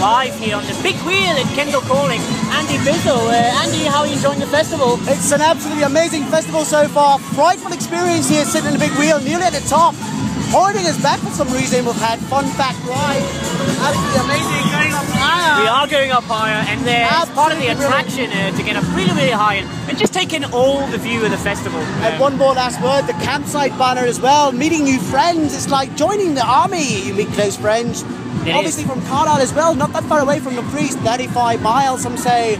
live here on the big wheel at Kendal Calling. Andy Bizzle. Uh, Andy, how are you enjoying the festival? It's an absolutely amazing festival so far. Frightful experience here sitting in the big wheel, nearly at the top. Holding us back for some reason. We've had fun back ride. Absolutely amazing. Going up higher. We are going up higher, and it's part of the attraction uh, to get up really, really high and, and just taking all the view of the festival. And Um, one more last word, the campsite banner as well. Meeting new friends, it's like joining the army. You meet close friends. It Obviously is. from Carlisle as well, not that far away from the priest, 35 miles, some say.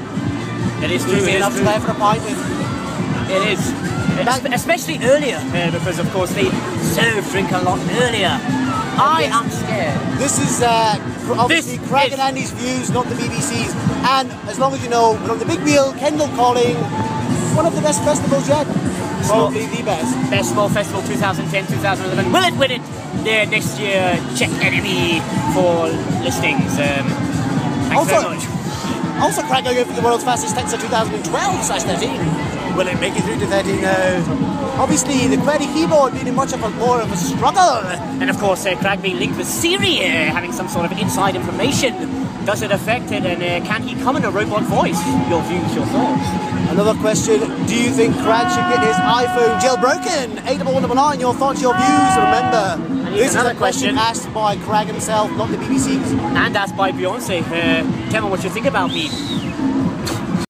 it is true. Easy It is enough to true. go for a pint with. It is. That- Especially earlier, uh, because of course they serve drink a lot earlier. I am scared. This is uh, obviously This Craig is- and Andy's views, not the BBC's. And as long as you know, we're on the big wheel, Kendal Calling, one of the best festivals yet. Probably the best. Best Small Festival 2010 2011. Will it win it uh, next year? Check NME for listings. Um, thanks Also- very much. Also, Craig going for the world's fastest Texas 2012 slash 13. Will it make it through to 13? No. Obviously, the QWERTY keyboard being in much of a more of a struggle. And of course, uh, Craig being linked with Siri, uh, having some sort of inside information. Does it affect it, and uh, can he come in a robot voice? Your views, your thoughts. Another question: Do you think Craig should get his iPhone jailbroken? Eight double one double nine. Your thoughts, your views. Remember, this is a question question. asked by Craig himself, not the BBC. And asked by Beyonce, uh, tell me what you think about me.